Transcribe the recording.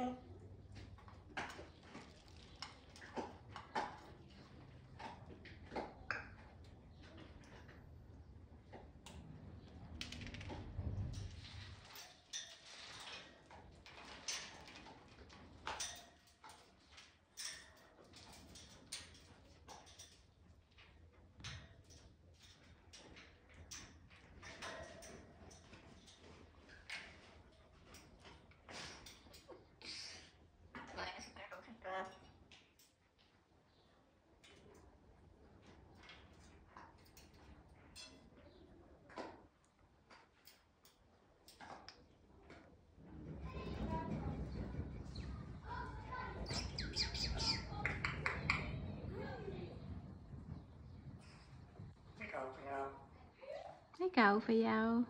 Oh. Ik hou van jou.